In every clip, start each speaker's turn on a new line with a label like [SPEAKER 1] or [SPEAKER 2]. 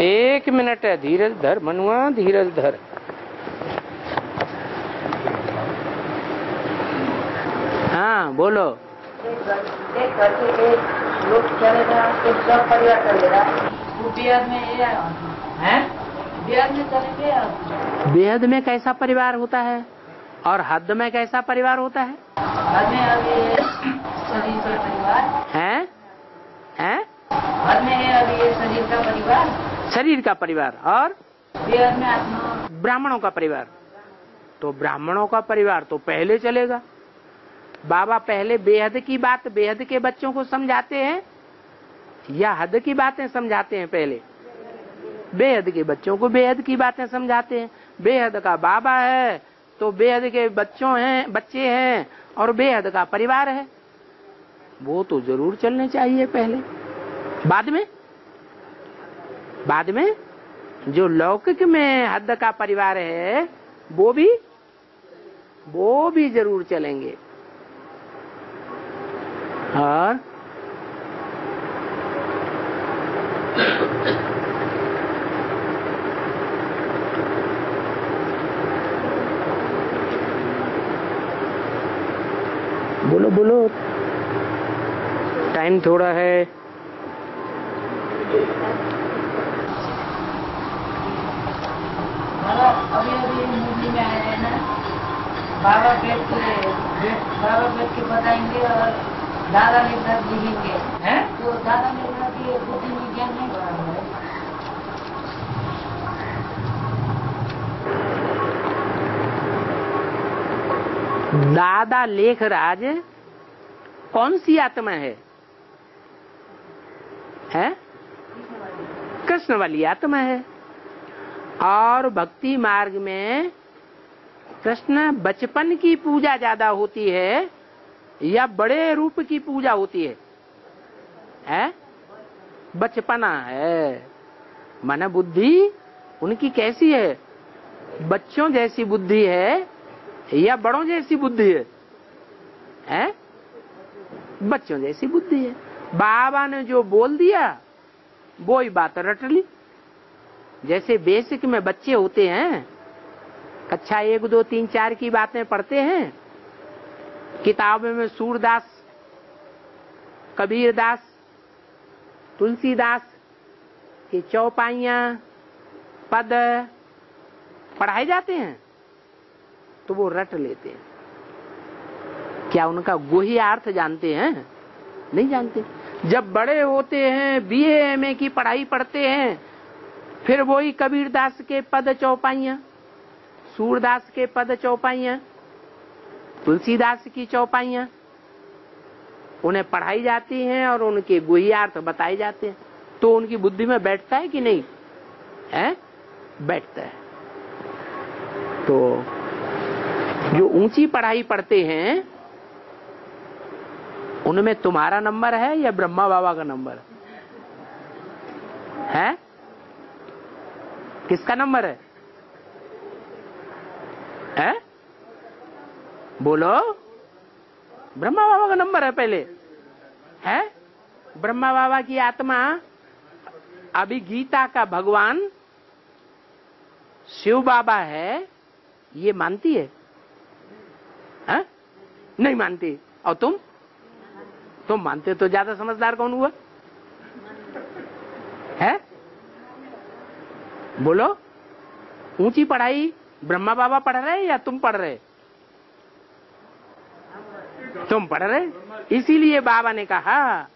[SPEAKER 1] एक मिनट है धीरज धर मनुआ धीरज धर। हाँ बोलो।
[SPEAKER 2] लोग चलेगा तो सब परिवार चलेगा बिहार में ये
[SPEAKER 1] हैं
[SPEAKER 2] बिहार में चलेंगे
[SPEAKER 1] बेहद में कैसा परिवार होता है? और हद में कैसा परिवार होता है?
[SPEAKER 2] घर में अभी शरीर का परिवार।
[SPEAKER 1] हैं? हैं?
[SPEAKER 2] घर में अभी शरीर का परिवार।
[SPEAKER 1] शरीर का परिवार और ब्राह्मणों का परिवार। तो ब्राह्मणों का परिवार तो पहले चलेगा। बाबा पहले बेहद की बात बेहद के बच्चों को समझाते हैं, या हद की बातें समझाते हैं पहले। बेहद के बच्चों को बेहद की बातें समझाते हैं। बेहद का बाबा है तो बेहद के बच्चों हैं, बच्चे हैं और बेहद का परिवार है। वो तो ज़रूर चलने चाहिए पहले। बाद में बाद में जो लौकिक में हद का परिवार है, वो भी वो भी ज़रूर चलेंगे। और बोलो बोलो। टाइम थोड़ा है
[SPEAKER 2] बाबा अभी अभी मूवी में आए हैं ना बाबा के बाबा बैठ के बताएँगे और दादा ने साथ लिखेंगे
[SPEAKER 1] हैं?
[SPEAKER 2] तो दादा ने कहा बुद्धि में ज्ञान नहीं बढ़ा है
[SPEAKER 1] दादा लेखराज कौन सी आत्मा है? है? कृष्ण वाली आत्मा है। और भक्ति मार्ग में कृष्ण बचपन की पूजा ज़्यादा होती है या बड़े रूप की पूजा होती है? है? बचपना है। मन बुद्धि उनकी कैसी है? बच्चों जैसी बुद्धि है या बड़ों जैसी बुद्धि है? हैं? बच्चों जैसी बुद्धि है। बाबा ने जो बोल दिया, वो ही बात रट ली। जैसे बेसिक में बच्चे होते हैं कक्षा एक, दो, तीन, चार की बातें पढ़ते हैं। किताबों में सूरदास, कबीरदास, तुलसीदास की चौपाइया, पद पढ़ाए जाते हैं तो वो रट लेते हैं। क्या उनका गोही अर्थ जानते हैं? नहीं जानते। जब बड़े होते हैं, बीए एम की पढ़ाई पढ़ते हैं, फिर वही कबीरदास के पद चौपाइया। सूरदास के पद चौपाइया, तुलसीदास की चौपाइया, उन्हें पढ़ाई जाती हैं और उनके गुहियार्थ बताए जाते हैं। तो उनकी बुद्धि में बैठता है कि नहीं? है? बैठता है। तो जो ऊँची पढ़ाई पढ़ते हैं, उनमें तुम्हारा नंबर है या ब्रह्मा बाबा का नंबर? है? किसका नंबर है? बोलो। ब्रह्मा बाबा का नंबर है पहले। है? ब्रह्मा बाबा की आत्मा, अभी गीता का भगवान, शिव बाबा है, ये मानती है? हैं? नहीं मानती। और तुम? तुम मानते तो ज़्यादा समझदार कौन हुआ? है? बोलो। ऊँची पढ़ाई ब्रह्मा बाबा पढ़ रहे या तुम पढ़ रहे तुम पढ़ रहे इसीलिए बाबा ने कहा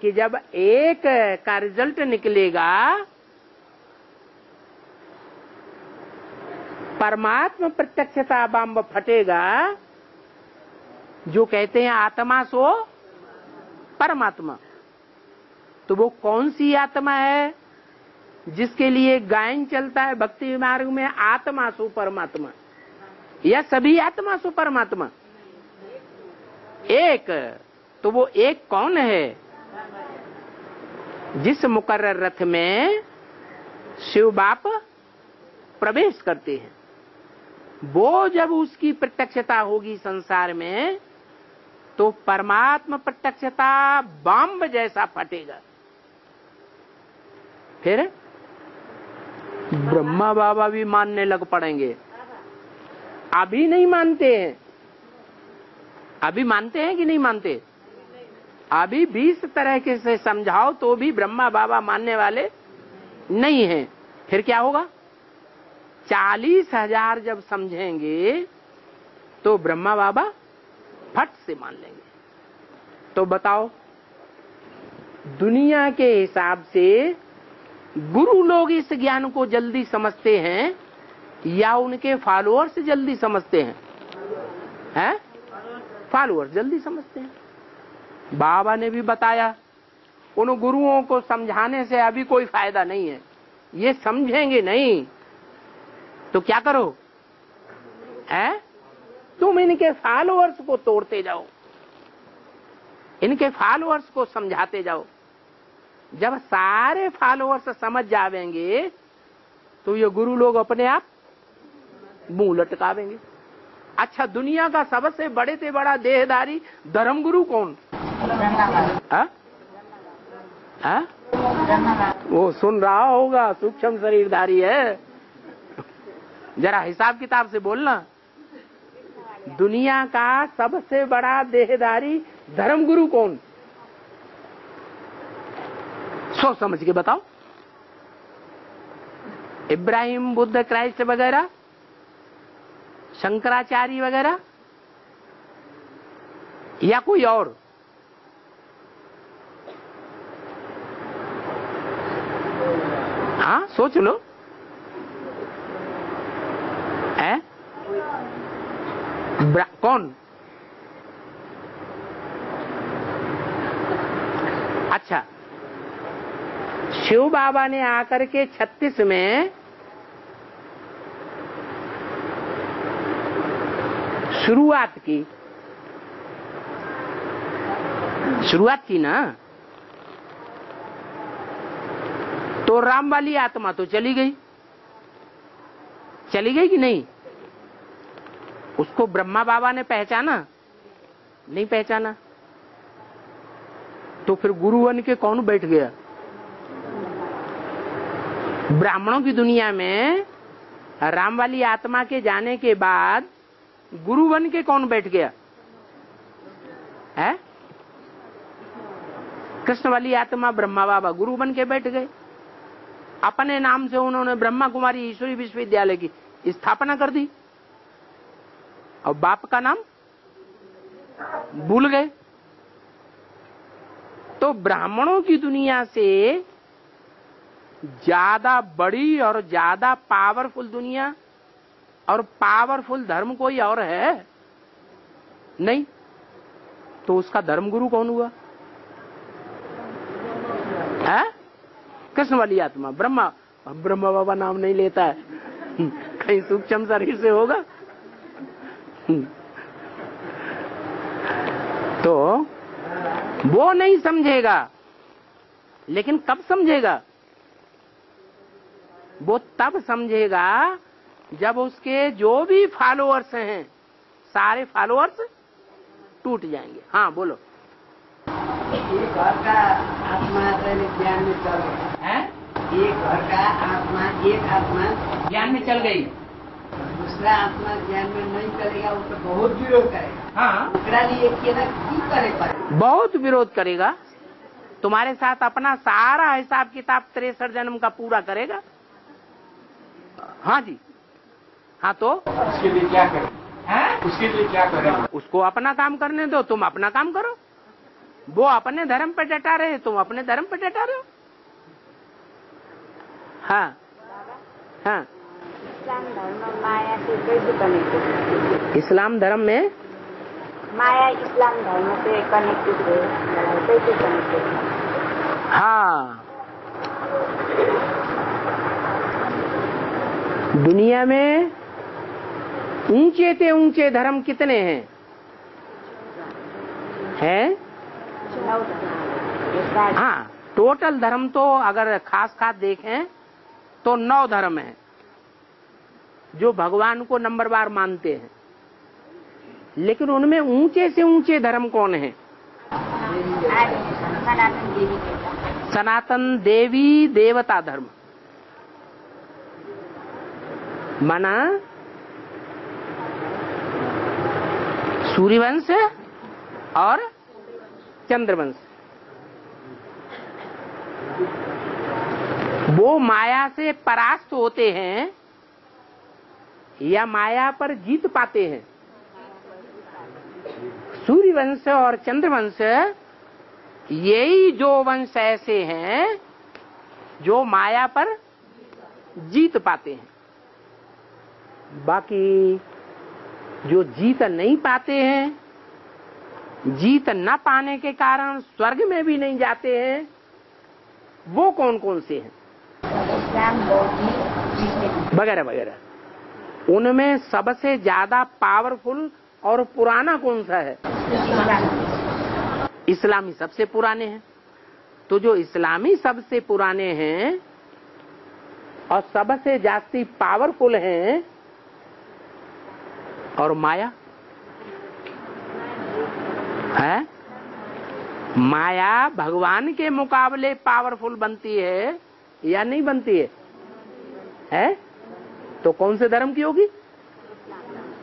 [SPEAKER 1] कि जब एक का रिज़ल्ट निकलेगा, परमात्मा प्रत्यक्षता बम्ब फटेगा, जो कहते हैं आत्मा सो परमात्मा। तो वो कौन सी आत्मा है जिसके लिए गायन चलता है भक्ति मार्ग में? आत्मा सो परमात्मा। या सभी आत्मा सो परमात्मा। एक तो वो एक कौन है? जिस मुकर्र रथ में शिव बाप प्रवेश करते हैं, वो जब उसकी प्रत्यक्षता होगी संसार में तो परमात्मा प्रत्यक्षता बम्ब जैसा फटेगा। फिर ब्रह्मा बाबा भी मानने लग पड़ेंगे। अभी नहीं मानते हैं। अभी मानते हैं कि नहीं मानते? अभी बीस तरह के से समझाओ तो भी ब्रह्मा बाबा मानने वाले नहीं हैं। फिर क्या होगा? चालीस हज़ार जब समझेंगे तो ब्रह्मा बाबा फट से मान लेंगे। तो बताओ, दुनिया के हिसाब से गुरु लोग इस ज्ञान को जल्दी समझते हैं या उनके फॉलोअर्स जल्दी समझते हैं? हैं? फॉलोअर्स जल्दी समझते हैं। बाबा ने भी बताया, उन गुरुओं को समझाने से अभी कोई फ़ायदा नहीं है। ये समझेंगे नहीं। तो क्या करो? है? तुम इनके फॉलोअर्स को तोड़ते जाओ। इनके फॉलोअर्स को समझाते जाओ। जब सारे फॉलोअर्स समझ जावेंगे तो ये गुरु लोग अपने आप मुँह लटकावेंगे। अच्छा दुनिया का सबसे बड़े से बड़ा देहदारी धर्मगुरु कौन? हा? हा? वो सुन रहा होगा, सूक्ष्म शरीरधारी है। जरा हिसाब किताब से बोलना। दुनिया का सबसे बड़ा देहदारी धर्मगुरु कौन? सोच समझ के बताओ। इब्राहिम, बुद्ध, क्राइस्ट वगैरह? शंकराचार्य वगैरह? या कोई और? हाँ सोच लो। है? कौन? अच्छा। शिव बाबा ने आकर के छत्तीस में शुरुआत की। शुरुआत की ना? तो राम वाली आत्मा तो चली गई। चली गई कि नहीं? उसको ब्रह्मा बाबा ने पहचाना? नहीं पहचाना। तो फिर गुरु बन के कौन बैठ गया? ब्राह्मणों की दुनिया में राम वाली आत्मा के जाने के बाद गुरु बन के कौन बैठ गया? है? कृष्ण वाली आत्मा ब्रह्मा बाबा गुरु बन के बैठ गए। अपने नाम से उन्होंने ब्रह्मा कुमारी ईश्वरी विश्वविद्यालय की स्थापना कर दी। और बाप का नाम भूल गए। तो ब्राह्मणों की दुनिया से ज़्यादा बड़ी और ज़्यादा पावरफुल दुनिया और पावरफुल धर्म कोई और है? नहीं? तो उसका धर्म गुरु कौन हुआ? है? कृष्ण वाली आत्मा, ब्रह्मा। ब्रह्मा बाबा नाम नहीं लेता है। कहीं सूक्ष्म शरीर से होगा? तो वो नहीं समझेगा। लेकिन कब समझेगा? वो तब समझेगा जब उसके जो भी फॉलोअर्स हैं सारे फॉलोअर्स टूट जाएँगे। हाँ बोलो।
[SPEAKER 2] एक घर का आत्मा ज्ञान में चल गया।
[SPEAKER 1] है?
[SPEAKER 2] घर का आत्मा एक आत्मा।
[SPEAKER 1] ज्ञान में चल गई।
[SPEAKER 2] दूसरा आत्मा ज्ञान में नहीं चलेगा वो तो बहुत विरोध करेगा।
[SPEAKER 1] हाँ।
[SPEAKER 2] ओकरा लिए करे
[SPEAKER 1] बहुत विरोध करेगा। तुम्हारे साथ अपना सारा हिसाब किताब तिरसठ जन्म का पूरा करेगा। हाँ जी। हाँ तो?
[SPEAKER 3] उसके लिए क्या करें?
[SPEAKER 1] है?
[SPEAKER 3] उसके लिए क्या करें?
[SPEAKER 1] उसको अपना काम करने दो तुम अपना काम करो। वो अपने धर्म पे डटा रहे तुम अपने धर्म पे डटा रहे हो। हाँ हाँ।
[SPEAKER 4] इस्लाम धर्म माया से कैसे कनेक्टेड है?
[SPEAKER 1] इस्लाम धर्म में?
[SPEAKER 4] माया इस्लाम धर्म से कनेक्टेड है कैसे कनेक्टेड है?
[SPEAKER 1] हाँ। दुनिया में ऊँचे से ऊँचे धर्म कितने हैं? हैं? हाँ टोटल धर्म तो अगर खास खास देखें तो नौ धर्म है, जो भगवान को नंबर बार मानते हैं। लेकिन उनमें ऊँचे से ऊँचे धर्म कौन है?
[SPEAKER 4] सनातन देवी,
[SPEAKER 1] देवता धर्म। माना सूर्यवंश और चंद्रवंश। वो माया से परास्त होते हैं या माया पर जीत पाते हैं। सूर्यवंश और चंद्रवंश, यही जो वंश ऐसे हैं जो माया पर जीत पाते हैं। बाकी जो जीत नहीं पाते हैं, जीत न पाने के कारण स्वर्ग में भी नहीं जाते हैं, वो कौन कौन से हैं? वगैरह वगैरह। उनमें सबसे ज़्यादा पावरफुल और पुराना कौन सा है? इस्लामी सबसे पुराने हैं। तो जो इस्लामी सबसे पुराने हैं और सबसे जास्ती पावरफुल हैं और माया? है? माया भगवान के मुकाबले पावरफुल बनती है या नहीं बनती है? है? तो कौन से धर्म की होगी?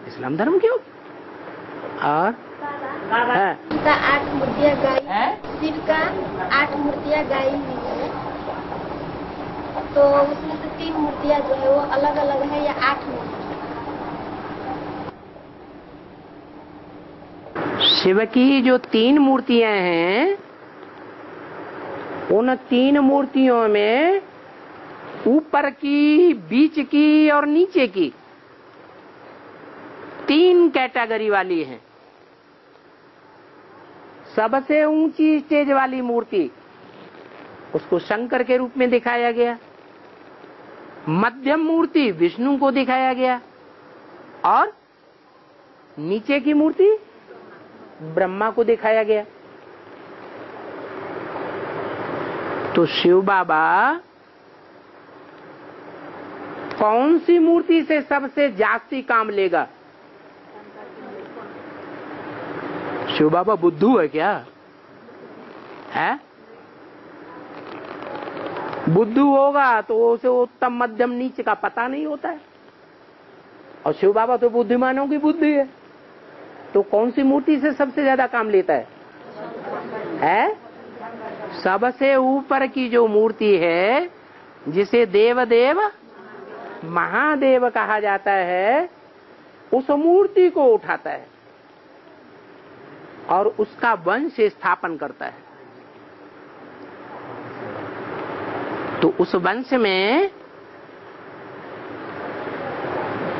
[SPEAKER 1] इस्लाम धर्म की होगी। और?
[SPEAKER 5] का आठ मूर्तियाँ गाई। शिव का आठ मूर्तियाँ गाई हुई है। तो उसमें से तीन मूर्तियाँ जो है वो अलग अलग है या आठ मूर्तियाँ?
[SPEAKER 1] शिव की जो तीन मूर्तियाँ हैं, उन तीन मूर्तियों में ऊपर की, बीच की और नीचे की तीन कैटेगरी वाली हैं। सबसे ऊँची स्टेज वाली मूर्ति, उसको शंकर के रूप में दिखाया गया। मध्यम मूर्ति, विष्णु को दिखाया गया। और नीचे की मूर्ति ब्रह्मा को दिखाया गया। तो शिव बाबा, कौन सी मूर्ति से सबसे जास्ती काम लेगा? शिव बाबा बुद्धू है क्या? है? बुद्धू होगा तो उसे उत्तम मध्यम नीच का पता नहीं होता है। और शिव बाबा तो बुद्धिमानों की बुद्धि है। तो कौन सी मूर्ति से सबसे ज़्यादा काम लेता है? है? सबसे ऊपर की जो मूर्ति है, जिसे देवदेव, महादेव कहा जाता है, उस मूर्ति को उठाता है और उसका वंश स्थापन करता है। तो उस वंश में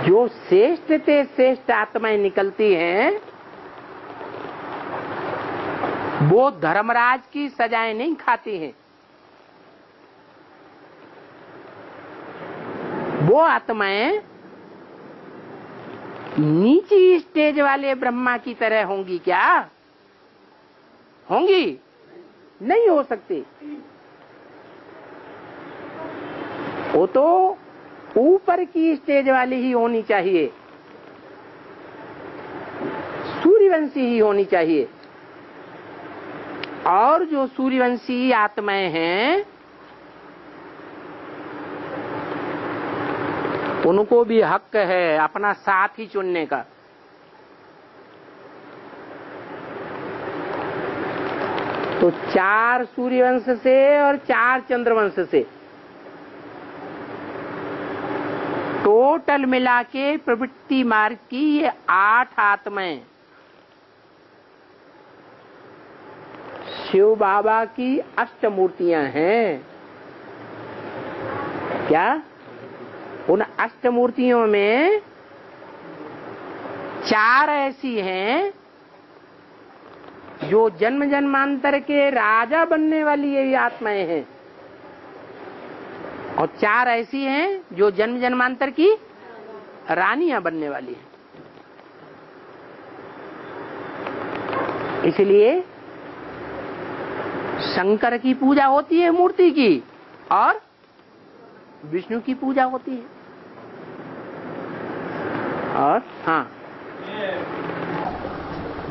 [SPEAKER 1] जो श्रेष्ठ से श्रेष्ठ आत्माएँ निकलती हैं, वो धर्मराज की सजाएँ नहीं खाती हैं। वो आत्माएँ नीची स्टेज वाले ब्रह्मा की तरह होंगी क्या? होंगी? नहीं हो सकती। वो तो ऊपर की स्टेज वाली ही होनी चाहिए। सूर्यवंशी ही होनी चाहिए। और जो सूर्यवंशी आत्माएँ हैं, उनको भी हक है अपना साथ ही चुनने का। तो चार सूर्यवंश से और चार चंद्रवंश से। टोटल मिला के प्रवृत्ति मार्ग की ये आठ आत्माएँ शिव बाबा की अष्ट मूर्तियाँ हैं। क्या? उन अष्ट मूर्तियों में चार ऐसी हैं जो जन्म जन्मांतर के राजा बनने वाली ये आत्माएँ हैं। और चार ऐसी हैं जो जन्म जन्मांतर की रानियाँ बनने वाली हैं। इसलिए शंकर की पूजा होती है मूर्ति की और विष्णु की पूजा होती है। और हाँ।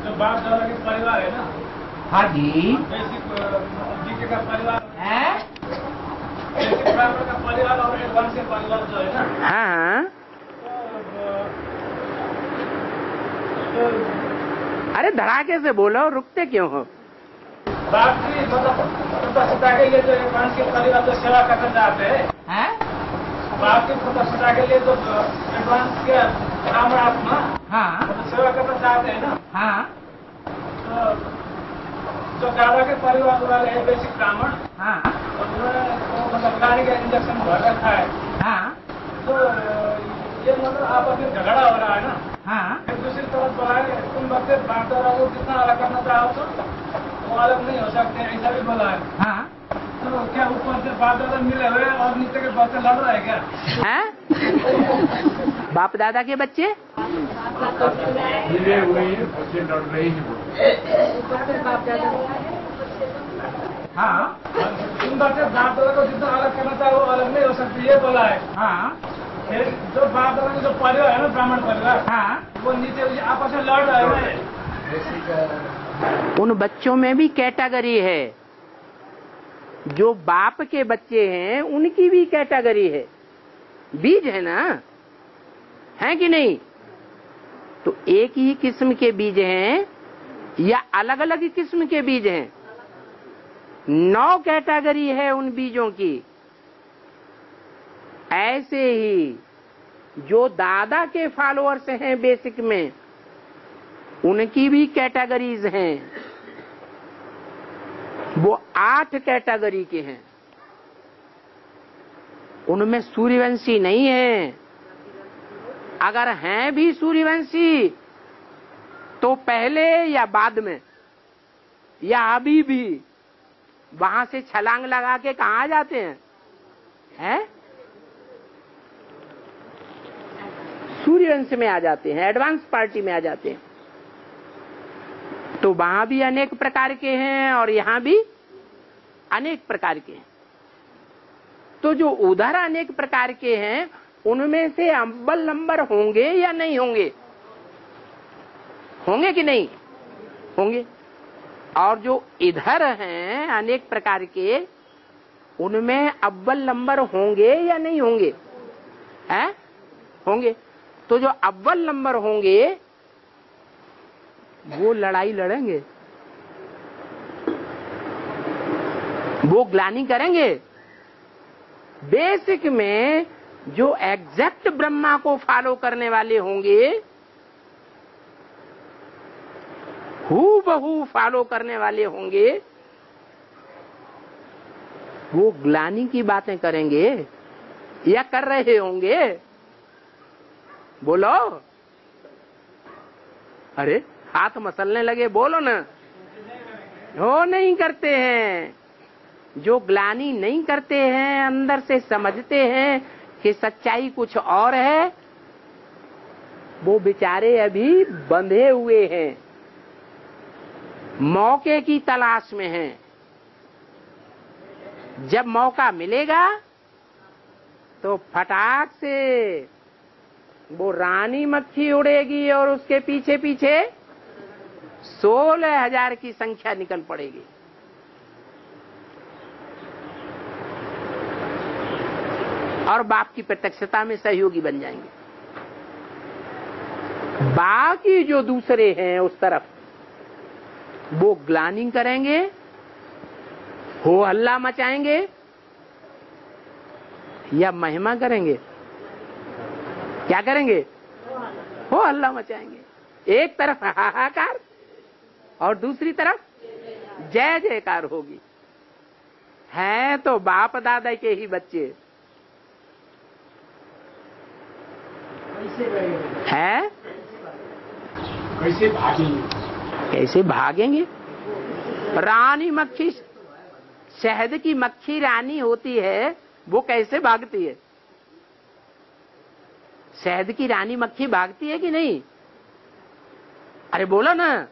[SPEAKER 3] जो बाप दादा के परिवार है ना?
[SPEAKER 1] हाँ जी।
[SPEAKER 3] परिवार।
[SPEAKER 1] है?
[SPEAKER 3] है
[SPEAKER 1] हाँ।
[SPEAKER 3] तो, तो
[SPEAKER 1] अरे धड़ाके से बोलो रुकते क्यों हो?
[SPEAKER 3] बाप की मतलब के लिए के हैं?
[SPEAKER 1] हैं?
[SPEAKER 3] लिए
[SPEAKER 1] हाँ।
[SPEAKER 3] मतलब सेवा करना चाहते हैं ना
[SPEAKER 1] हाँ
[SPEAKER 3] तो जो दादा के परिवार वाले हैं बेसिक ब्राह्मण।
[SPEAKER 1] हाँ।
[SPEAKER 3] और गाड़ी का इंजेक्शन भर रखा है।
[SPEAKER 1] हाँ।
[SPEAKER 3] तो ये मतलब आपस में झगड़ा हो रहा है ना?
[SPEAKER 1] हाँ।
[SPEAKER 3] एक दूसरी तरफ़ बोला है तुम बच्चे बांटते रहो जितना अलग करना चाहो तो वो अलग नहीं हो सकते ऐसा भी बोला है।
[SPEAKER 1] हाँ।
[SPEAKER 3] तो क्या ऊपर से बाप दादा मिले हुए और नीचे के बच्चे लड़ रहे हैं क्या?
[SPEAKER 1] हैं? बाप दादा के बच्चे?
[SPEAKER 3] मिले हुए बच्चे लड़ रहे
[SPEAKER 1] हाँ।
[SPEAKER 3] तुम बच्चे बाप दादा को जितना अलग करना चाहो वो अलग नहीं हो सकते ये बोला है।
[SPEAKER 1] हाँ।
[SPEAKER 3] फिर जो बाप दादा का जो परिवार है ना ब्राह्मण परिवार
[SPEAKER 1] हाँ।
[SPEAKER 3] वो नीचे आपस में लड़ रहे हैं।
[SPEAKER 1] उन बच्चों में भी कैटेगरी है। जो बाप के बच्चे हैं उनकी भी कैटेगरी है। बीज है ना? है कि नहीं? तो एक ही किस्म के बीज हैं या अलग अलग किस्म के बीज हैं? नौ कैटेगरी है उन बीजों की। ऐसे ही जो दादा के फॉलोअर्स हैं बेसिक में, उनकी भी कैटेगरीज हैं। वो आठ कैटेगरी के हैं। उनमें सूर्यवंशी नहीं है। अगर हैं भी सूर्यवंशी तो पहले या बाद में, या अभी भी वहाँ से छलांग लगा के कहा जाते हैं? हैं? सूर्यवंश में आ जाते हैं, एडवांस पार्टी में आ जाते हैं। तो वहाँ भी अनेक प्रकार के हैं और यहाँ भी अनेक प्रकार के हैं। तो जो उधर अनेक प्रकार के हैं, उनमें से अव्वल नंबर होंगे या नहीं होंगे? होंगे कि नहीं? होंगे। और जो इधर हैं अनेक प्रकार के, उनमें अव्वल नंबर होंगे या नहीं होंगे? हैं? होंगे। तो जो अव्वल नंबर होंगे, वो लड़ाई लड़ेंगे। वो ग्लानी करेंगे। बेसिक में जो एग्जैक्ट ब्रह्मा को फॉलो करने वाले होंगे हु बहू फॉलो करने वाले होंगे, वो ग्लानी की बातें करेंगे, या कर रहे होंगे। बोलो। अरे, हाथ मसलने लगे, बोलो ना। हो नहीं करते हैं। जो ग्लानी नहीं करते हैं, अंदर से समझते हैं कि सच्चाई कुछ और है, वो बेचारे अभी बंधे हुए हैं। मौके की तलाश में हैं। जब मौका मिलेगा तो फटाक से वो रानी मक्खी उड़ेगी और उसके पीछे पीछे सोलह हज़ार की संख्या निकल पड़ेगी। और बाप की प्रत्यक्षता में सहयोगी बन जाएँगे। बाकी जो दूसरे हैं उस तरफ़ वो ग्लानिंग करेंगे, हो हल्ला मचाएँगे, या महिमा करेंगे। क्या करेंगे? हो हल्ला मचाएँगे। एक तरफ़ हाहाकार और दूसरी तरफ़ जय जयकार होगी। हैं तो बाप दादा के ही बच्चे। है?
[SPEAKER 3] कैसे भागेंगे?
[SPEAKER 1] कैसे भागेंगे? रानी मक्खी, शहद की मक्खी रानी होती है, वो कैसे भागती है? शहद की रानी मक्खी भागती है कि नहीं? अरे बोलो ना।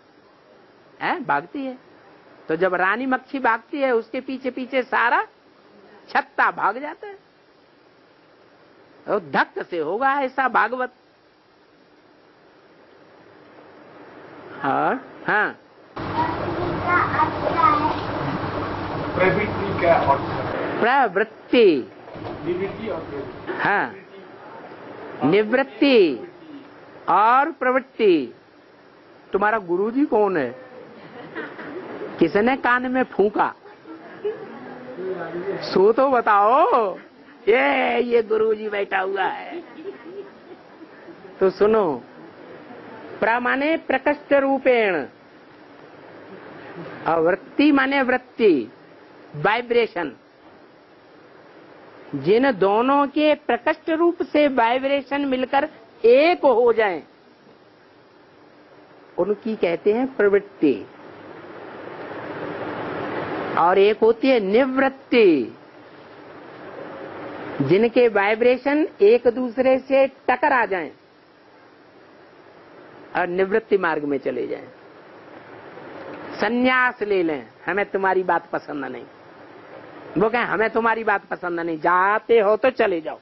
[SPEAKER 1] है? भागती है। तो जब रानी मक्खी भागती है, उसके पीछे पीछे सारा छत्ता भाग जाता है। तो धक्क से होगा ऐसा भागवत। और हाँ।
[SPEAKER 3] प्रवृत्ति का अर्थ
[SPEAKER 1] प्रवृत्ति।
[SPEAKER 3] और प्रवृत्ति।
[SPEAKER 1] हाँ। निवृत्ति और प्रवृत्ति। तुम्हारा गुरुजी कौन है? किसने कान में फूका? सो तो बताओ। ये ये गुरुजी बैठा हुआ है। तो सुनो। प्रमाणे प्रकष्ट रूपेण वृत्ति माने वृत्ति वाइब्रेशन जिन दोनों के प्रकष्ट रूप से वाइब्रेशन मिलकर एक हो जाएँ, उनकी कहते हैं प्रवृत्ति। और एक होती है निवृत्ति। जिनके वाइब्रेशन एक दूसरे से टकरा जाएँ और निवृत्ति मार्ग में चले जाएँ। संन्यास ले लें। हमें तुम्हारी बात पसंद नहीं। वो कहें, हमें तुम्हारी बात पसंद नहीं। जाते हो तो चले जाओ।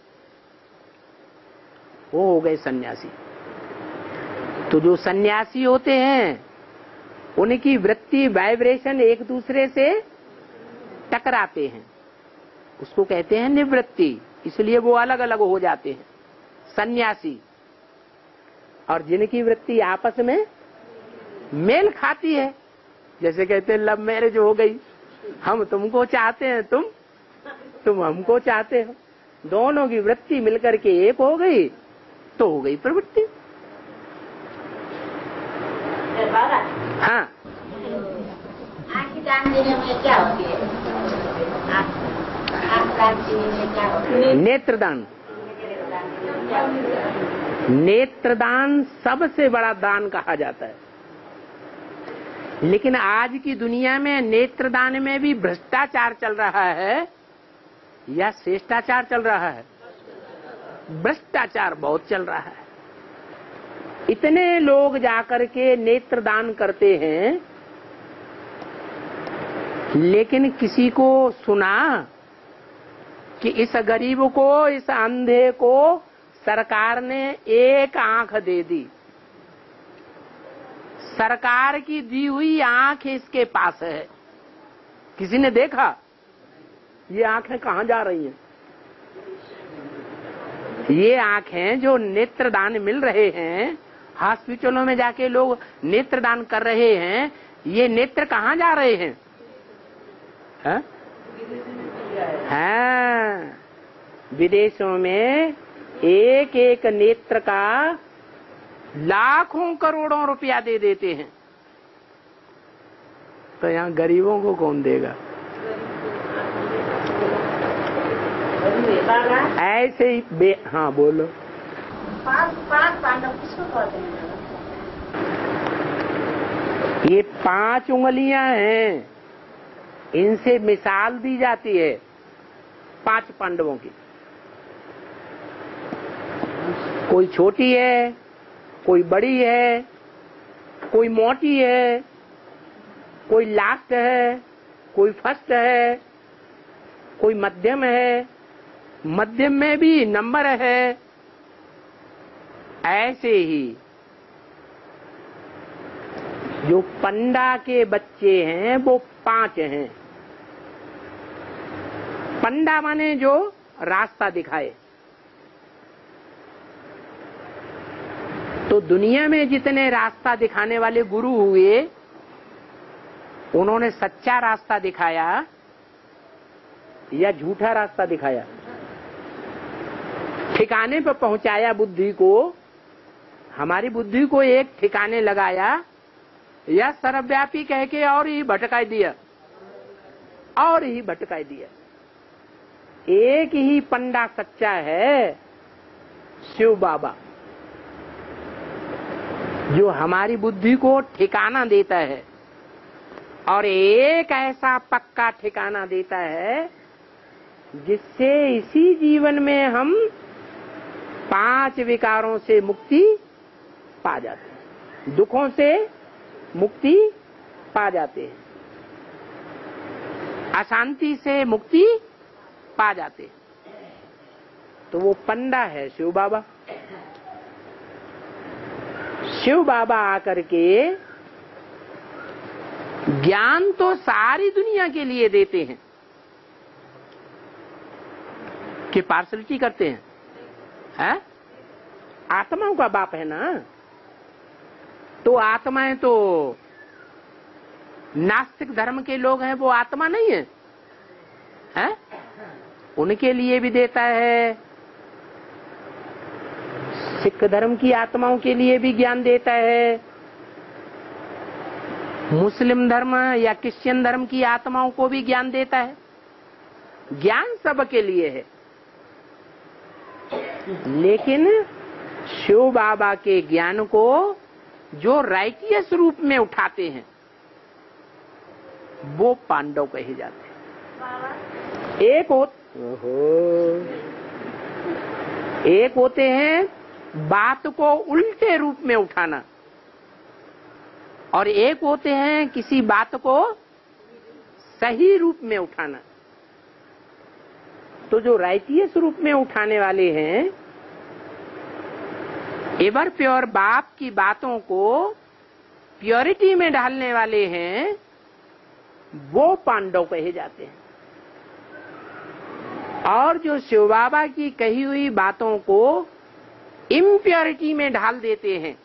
[SPEAKER 1] वो हो गए सन्यासी। तो जो सन्यासी होते हैं, उनकी वृत्ति वाइब्रेशन एक दूसरे से टकराते हैं। उसको कहते हैं निवृत्ति। इसलिए वो अलग अलग हो जाते हैं। सन्यासी। और जिनकी वृत्ति आपस में मेल खाती है जैसे कहते हैं लव मैरिज हो गई। हम तुमको चाहते हैं तुम तुम हमको चाहते हो। दोनों की वृत्ति मिलकर के एक हो गई तो हो गई प्रवृत्ति। हाँ।
[SPEAKER 5] आँख दान देने में क्या होती आँख आँख दान देने में क्या होती
[SPEAKER 1] नेत्रदान। नेत्रदान सबसे बड़ा दान कहा जाता है। लेकिन आज की दुनिया में नेत्रदान में भी भ्रष्टाचार चल रहा है या श्रेष्ठाचार चल रहा है? भ्रष्टाचार बहुत चल रहा है। इतने लोग जाकर के नेत्रदान करते हैं, लेकिन किसी को सुना कि इस गरीब को, इस अंधे को सरकार ने एक आँख दे दी। सरकार की दी हुई आँख इसके पास है। किसी ने देखा? ये आँखें कहाँ जा रही हैं? ये आँखें जो नेत्रदान मिल रहे हैं, हॉस्पिटलों में जाके लोग नेत्रदान कर रहे हैं, ये नेत्र कहाँ जा रहे हैं? हाँ? हाँ। विदेशों में एक एक नेत्र का लाखों करोड़ों रुपया दे देते हैं। तो यहाँ गरीबों को कौन देगा? ऐसे ही बे हाँ बोलो।
[SPEAKER 5] पाँच पांडव
[SPEAKER 1] ये पाँच उंगलियाँ हैं। इनसे मिसाल दी जाती है पाँच पांडवों की। कोई छोटी है? कोई बड़ी है, कोई मोटी है, कोई लास्ट है, कोई फ़र्स्ट है, कोई मध्यम है। मध्यम में भी नंबर है, ऐसे ही। जो पंडा के बच्चे हैं, वो पाँच हैं। पंडा माने जो रास्ता दिखाए। तो दुनिया में जितने रास्ता दिखाने वाले गुरु हुए, उन्होंने सच्चा रास्ता दिखाया या झूठा रास्ता दिखाया? ठिकाने पर पहुँचाया बुद्धि को, हमारी बुद्धि को एक ठिकाने लगाया या सर्वव्यापी कह के और ही भटकाई दिया, और ही भटकाई दिया। एक ही पंडा सच्चा है, शिव बाबा। जो हमारी बुद्धि को ठिकाना देता है और एक ऐसा पक्का ठिकाना देता है जिससे इसी जीवन में हम पाँच विकारों से मुक्ति पा जाते हैं। दुखों से मुक्ति पा जाते हैं। अशांति से मुक्ति पा जाते हैं। तो वो पंडा है शिव बाबा। शिव बाबा आकर के ज्ञान तो सारी दुनिया के लिए देते हैं कि पार्सलिटी करते हैं, है? आत्माओं का बाप है ना? तो आत्माएँ तो नास्तिक धर्म के लोग हैं, वो आत्मा नहीं है, हैं? उनके लिए भी देता है सिख धर्म की आत्माओं के लिए भी ज्ञान देता है। मुस्लिम धर्म या क्रिश्चियन धर्म की आत्माओं को भी ज्ञान देता है। ज्ञान सबके लिए है। लेकिन शिव बाबा के ज्ञान को जो राइटियस रूप में उठाते हैं वो पांडव कहे जाते हैं। एक हो एक होते हैं बात को उल्टे रूप में उठाना। और एक होते हैं किसी बात को सही रूप में उठाना। तो जो राइटियस रूप में उठाने वाले हैं एवर प्योर बाप की बातों को प्योरिटी में डालने वाले हैं, वो पांडव कहे जाते हैं। और जो शिव बाबा की कही हुई बातों को इम्प्योरिटी में ढाल देते हैं।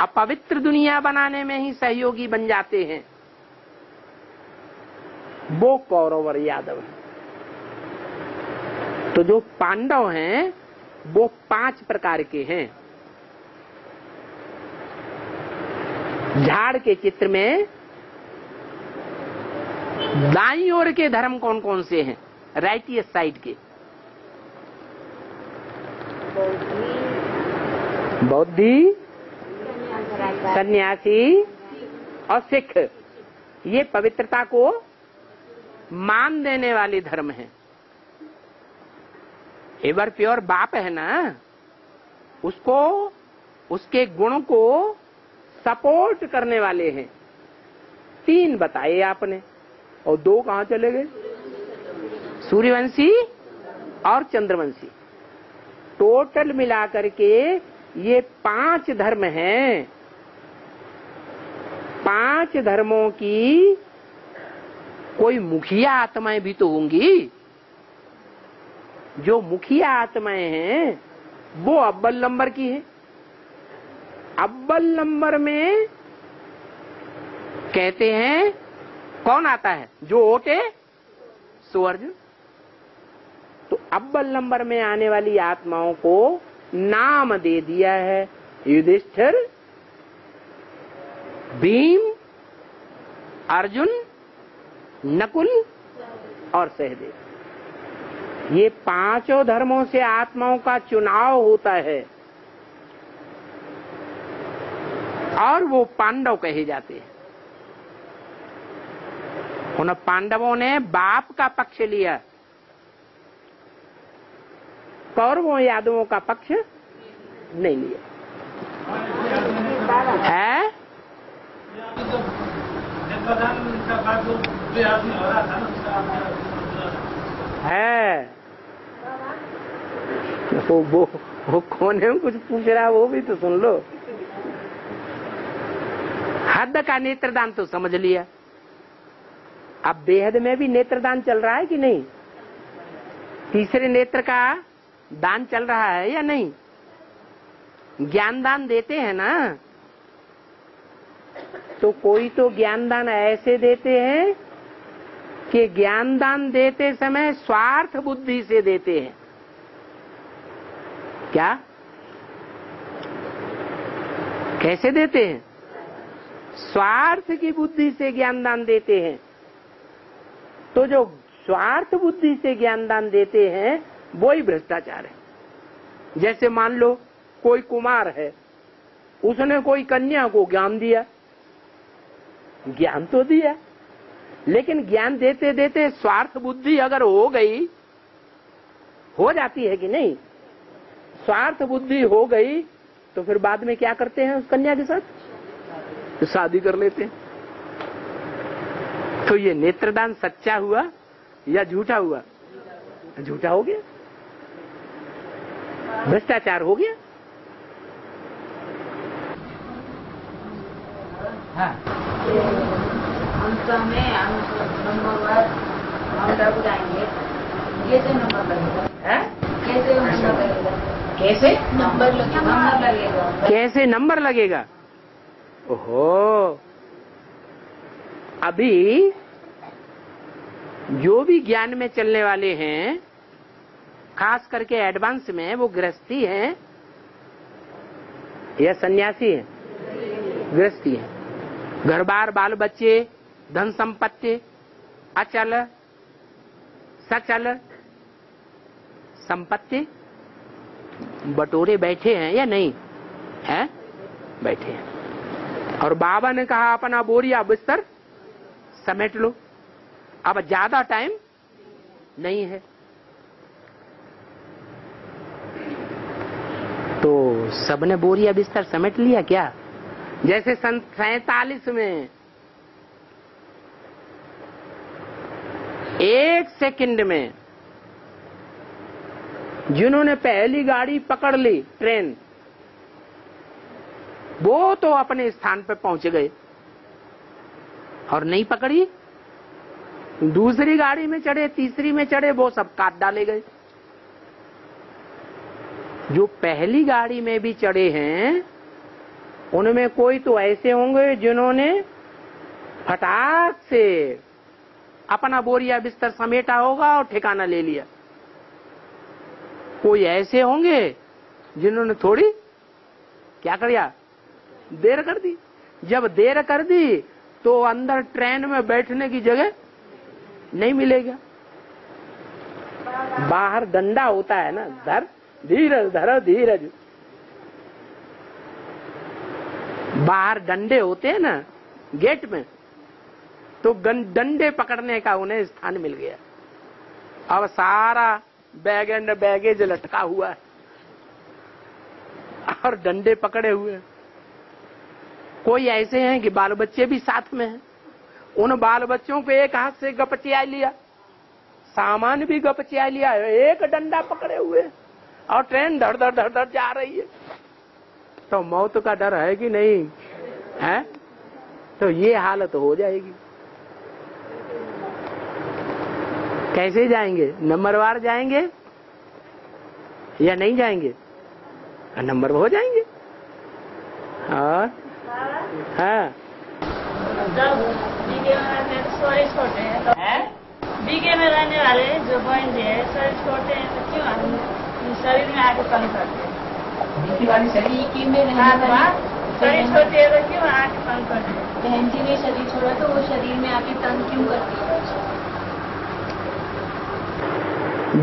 [SPEAKER 1] अपवित्र दुनिया बनाने में ही सहयोगी बन जाते हैं। वो कौरव और यादव है। तो जो पांडव हैं, वो पाँच प्रकार के हैं। झाड़ के चित्र में दाई ओर के धर्म कौन कौन से हैं? राइटियस साइड के। बौद्धि, सन्यासी और सिख। ये पवित्रता को मान देने वाले धर्म है। एवर प्योर बाप है ना, उसको, उसके गुण को सपोर्ट करने वाले हैं। तीन बताए आपने, और दो कहाँ चले गए? सूर्यवंशी और चंद्रवंशी। टोटल मिलाकर के ये पाँच धर्म हैं। पाँच धर्मों की कोई मुखिया आत्माएँ भी तो होंगी। जो मुखिया आत्माएँ हैं, वो अब्बल नंबर की है। अब्बल नंबर में कहते हैं, कौन आता है? जो ओटे सो अर्जुन तो अव्वल नंबर में आने वाली आत्माओं को नाम दे दिया है। युधिष्ठिर, भीम, अर्जुन, नकुल और सहदेव। ये पाँचों धर्मों से आत्माओं का चुनाव होता है और वो पांडव कहे जाते हैं। उन पांडवों ने बाप का पक्ष लिया। कौरवों यादवों का पक्ष नहीं लिया। है?
[SPEAKER 3] हो।
[SPEAKER 1] है वो वो वो कोने में कुछ पूछ रहा है, वो भी तो सुन लो। हद का नेत्रदान तो समझ लिया। अब बेहद में भी नेत्रदान चल रहा है कि नहीं? तीसरे नेत्र का दान चल रहा है या नहीं? ज्ञान दान देते हैं ना? तो कोई तो ज्ञान दान ऐसे देते हैं कि ज्ञान दान देते समय स्वार्थ बुद्धि से देते हैं। क्या? कैसे देते हैं? स्वार्थ की बुद्धि से ज्ञान दान देते हैं। तो जो स्वार्थ बुद्धि से ज्ञान दान देते हैं वो ही भ्रष्टाचार है। जैसे मान लो कोई कुमार है, उसने कोई कन्या को ज्ञान दिया। ज्ञान तो दिया, लेकिन ज्ञान देते देते स्वार्थ बुद्धि अगर हो गई, हो जाती है कि नहीं? स्वार्थ बुद्धि हो गई तो फिर बाद में क्या करते हैं उस कन्या के साथ? तो शादी कर लेते हैं। तो ये नेत्रदान सच्चा हुआ या झूठा हुआ? झूठा हो गया। भ्रष्टाचार हो गया?
[SPEAKER 2] जाएँगे। कैसे नंबर लगेगा? कैसे नंबर लगेगा?
[SPEAKER 1] कैसे?
[SPEAKER 2] नंबर लगेगा।
[SPEAKER 1] कैसे नंबर लगेगा? ओहो। अभी जो भी ज्ञान में चलने वाले हैं खास करके एडवांस में वो गृहस्थी है। या सन्यासी है। गृहस्थी हैं। घर बार बाल बच्चे धन संपत्ति अचल, सचल, संपत्ति, बटोरे बैठे हैं या नहीं? है? बैठे हैं। और बाबा ने कहा, अपना बोरिया बिस्तर समेट लो। अब ज़्यादा टाइम नहीं है। तो सबने बोरिया बिस्तर समेट लिया क्या? जैसे सन सैतालीस में। एक सेकंड में। जिन्होंने पहली गाड़ी पकड़ ली, ट्रेन, वो तो अपने स्थान पर पहुँच गए। और नहीं पकड़ी? दूसरी गाड़ी में चढ़े, तीसरी में चढ़े, वो सब काट डाले गए। जो पहली गाड़ी में भी चढ़े हैं, उनमें कोई तो ऐसे होंगे जिन्होंने फटाक से अपना बोरिया बिस्तर समेटा होगा और ठिकाना ले लिया। कोई ऐसे होंगे जिन्होंने थोड़ी, क्या कर दिया? देर कर दी। जब देर कर दी तो अंदर ट्रेन में बैठने की जगह नहीं मिलेगा। बाहर डंडा होता है ना, धर। धीरज, धरो धीरज। बाहर डंडे होते हैं ना, गेट में तो डंडे पकड़ने का उन्हें स्थान मिल गया। अब सारा बैग एंड बैगेज लटका हुआ है। और डंडे पकड़े हुए कोई ऐसे हैं कि बाल बच्चे भी साथ में हैं? उन बाल बच्चों को एक हाथ से गपचिया लिया। सामान भी गपचिया लिया, एक डंडा पकड़े हुए। हैं। और ट्रेन धड़ धड़ धड़ धड़ जा रही है। तो मौत का डर है कि नहीं? है? तो ये हालत हो जाएगी। कैसे जाएँगे? नंबरवार जाएँगे या नहीं जाएँगे? नंबर हो जाएँगे। और? हाँ।
[SPEAKER 6] जब बीके में रहने वाले जो बहन जी है छोटे हैं तो क्यों शरीर में आके तंग करते हैं
[SPEAKER 2] बीके में रहने
[SPEAKER 6] हाँ, तो
[SPEAKER 2] वाली
[SPEAKER 6] शरीर छोटे है तो क्यों आके तंग करते हैं
[SPEAKER 2] बहन जी ने शरीर छोड़ा तो वो शरीर में आके तंग क्यों करती है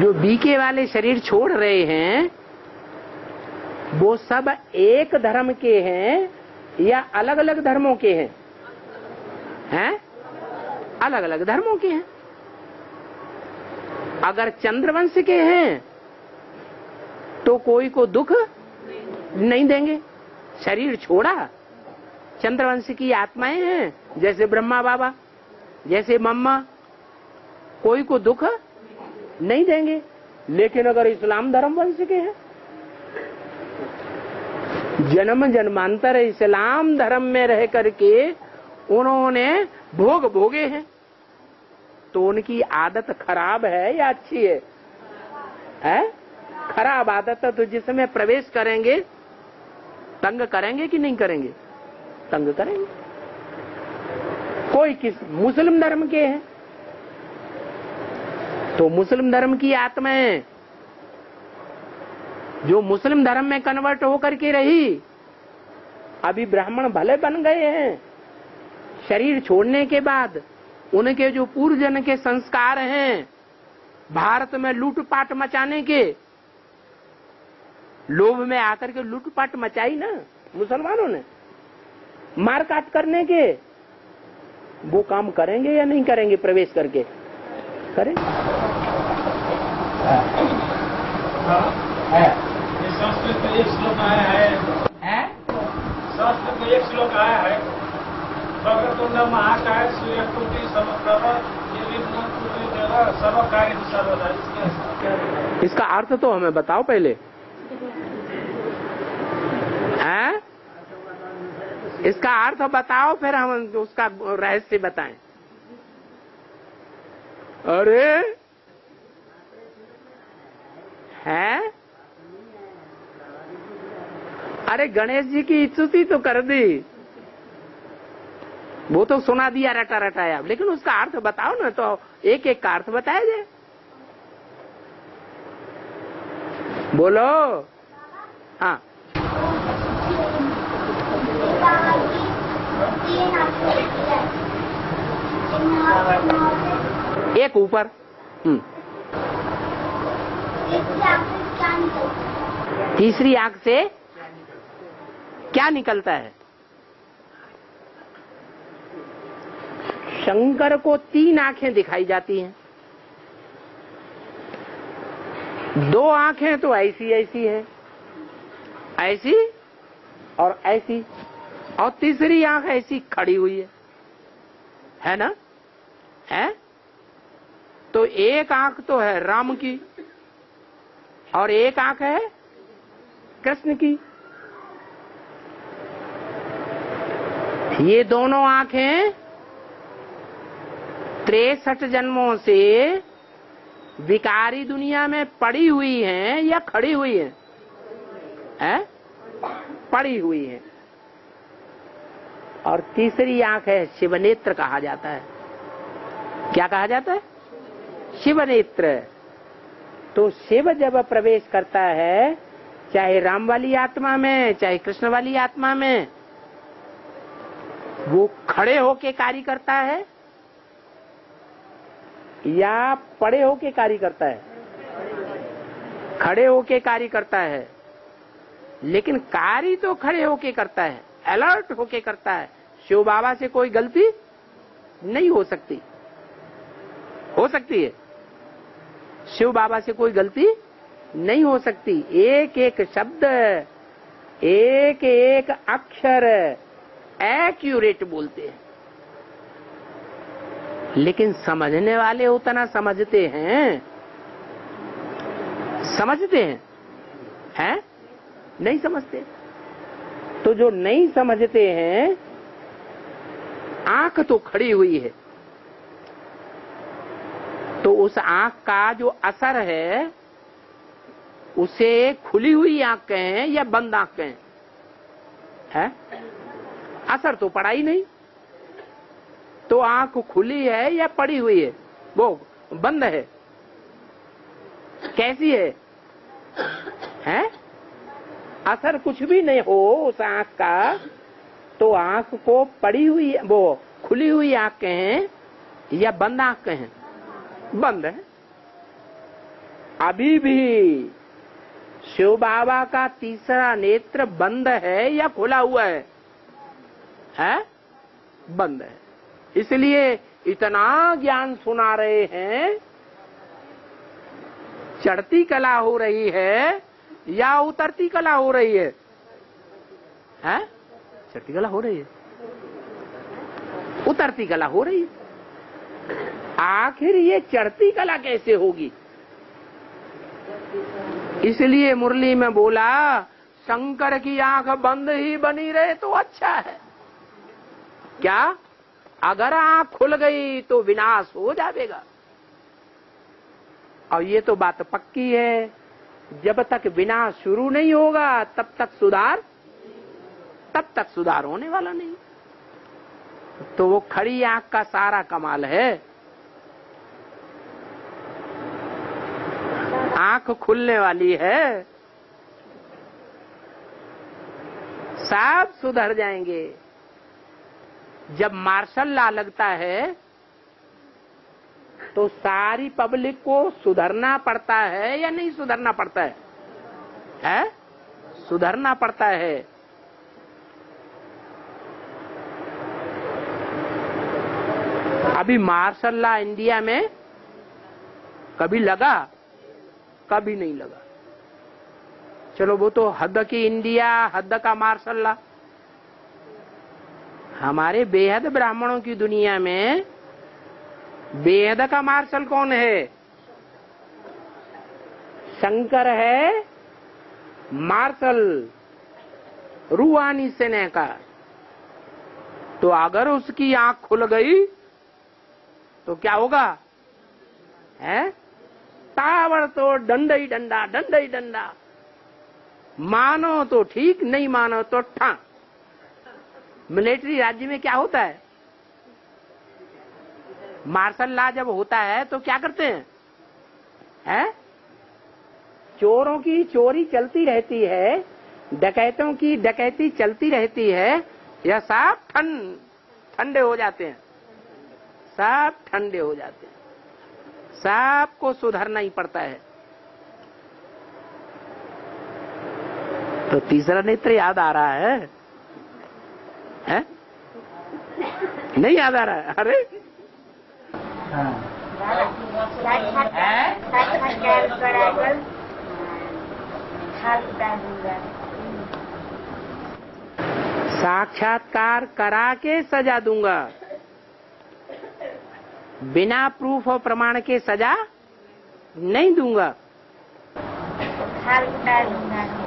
[SPEAKER 1] जो बीके वाले शरीर छोड़ रहे हैं वो सब एक धर्म के हैं या अलग अलग धर्मों के हैं? हैं? अलग अलग धर्मों के हैं। अगर चंद्रवंश के हैं तो कोई को दुख नहीं देंगे। शरीर छोड़ा। चंद्रवंश की आत्माएँ हैं, जैसे ब्रह्मा बाबा, जैसे मम्मा, कोई को दुख नहीं देंगे। लेकिन अगर इस्लाम धर्म वंश के हैं, जन्म जन्मांतर इस्लाम धर्म में रह करके उन्होंने भोग भोगे हैं तो उनकी आदत खराब है या अच्छी है? है? खराब आदत है तो जिसमें प्रवेश करेंगे, तंग करेंगे कि नहीं करेंगे? तंग करेंगे। कोई किस, मुस्लिम धर्म के हैं? तो मुस्लिम धर्म की आत्माएँ जो मुस्लिम धर्म में कन्वर्ट होकर के रही, अभी ब्राह्मण भले बन गए हैं, शरीर छोड़ने के बाद उनके जो पूर्वजन के संस्कार हैं, भारत में लूटपाट मचाने के लोभ में आकर के लूटपाट मचाई ना मुसलमानों ने? मार काट करने के? वो काम करेंगे या नहीं करेंगे प्रवेश करके? करेंगे।
[SPEAKER 3] ये संस्कृत में एक श्लोक आया है।
[SPEAKER 1] है?
[SPEAKER 3] संस्कृत में एक श्लोक आया है। महाकाय सूर्यकुटी समप्रभ ये विष्णुकुटी जगह सब कार्य सर्वदा। इसका
[SPEAKER 1] अर्थ तो हमें बताओ पहले। हैं? इसका अर्थ बताओ, फिर हम उसका रहस्य बताएँ। अरे, है? अरे, गणेश जी की स्तुति तो कर दी। वो तो सुना दिया, रटा रटाया। लेकिन उसका अर्थ बताओ ना तो एक एक का अर्थ बताया जाए। बोलो। हाँ। एक ऊपर। हम्म। तीसरी आँख से क्या निकलता है? शंकर को तीन आँखें दिखाई जाती हैं। दो आँखें तो ऐसी ऐसी हैं। ऐसी और ऐसी। और तीसरी आँख ऐसी खड़ी हुई है। है ना? है? तो एक आँख तो है राम की और एक आँख है कृष्ण की। ये दोनों आँखें तिरसठ जन्मों से विकारी दुनिया में पड़ी हुई हैं या खड़ी हुई हैं? है? पड़ी हुई हैं। और तीसरी आँख है शिवनेत्र कहा जाता है। क्या कहा जाता है? शिवनेत्र। तो शिव जब प्रवेश करता है, चाहे राम वाली आत्मा में, चाहे कृष्ण वाली आत्मा में, वो खड़े होके कार्य करता है या पड़े होके कार्य करता है? खड़े होके कार्य करता है। लेकिन कार्य तो खड़े होके करता है। अलर्ट होके करता है। शिव बाबा से कोई गलती नहीं हो सकती। हो सकती है। शिव बाबा से कोई गलती नहीं हो सकती। एक एक शब्द, एक एक अक्षर एक्यूरेट बोलते हैं। लेकिन समझने वाले उतना समझते हैं। समझते हैं? हैं? नहीं समझते। तो जो नहीं समझते हैं, आँख तो खड़ी हुई है। तो उस आँख का जो असर है, उसे खुली हुई आँख कहें या बंद आँख कहें? है? असर तो पड़ा ही नहीं। तो आँख खुली है या पड़ी हुई है? वो बंद है। कैसी है? हैं? असर कुछ भी नहीं हो उस आँख का तो आँख को पड़ी हुई, वो खुली हुई आँख कहें या बंद आँख कहें बंद है। अभी भी शिव बाबा का तीसरा नेत्र बंद है या खुला हुआ है? है? बंद है। इसलिए इतना ज्ञान सुना रहे हैं, चढ़ती कला हो रही है या उतरती कला हो रही है? हैं? चढ़ती कला हो रही है। उतरती कला हो रही है। आखिर ये चढ़ती कला कैसे होगी? इसलिए मुरली में बोला, शंकर की आँख बंद ही बनी रहे तो अच्छा है। क्या? अगर आँख खुल गई तो विनाश हो जाएगा। और ये तो बात पक्की है। जब तक विनाश शुरू नहीं होगा, तब तक सुधार, तब तक सुधार होने वाला नहीं। तो वो खड़ी आँख का सारा कमाल है। आँख खुलने वाली है। सब सुधर जाएँगे। जब मार्शल ला लगता है तो सारी पब्लिक को सुधरना पड़ता है या नहीं सुधरना पड़ता है? है? सुधरना पड़ता है। अभी मार्शल इंडिया में कभी लगा? कभी नहीं लगा। चलो वो तो हद की इंडिया, हद का मार्शल हमारे बेहद ब्राह्मणों की दुनिया में बेहद का मार्शल कौन है? शंकर है मार्शल रूहानी सेना का। तो अगर उसकी आँख खुल गई तो क्या होगा? है? तावड़ तो डंडा ही डंडा डंडा ही डंडा। मानो तो ठीक, नहीं मानो तो ठा। मिलिट्री राज्य में क्या होता है? मार्शल लॉ जब होता है तो क्या करते हैं? हैं? चोरों की चोरी चलती रहती है, डकैतों की डकैती चलती रहती है, यह सब ठंड ठंडे हो जाते हैं। सब ठंडे हो जाते हैं। सबको सुधरना ही पड़ता है। तो तीसरा नेत्र याद आ रहा है? हैं? नहीं याद आ रहा है। अरे!
[SPEAKER 4] साक्षात्कार
[SPEAKER 1] करा के सजा दूँगा। बिना प्रूफ और प्रमाण के सजा नहीं दूँगा।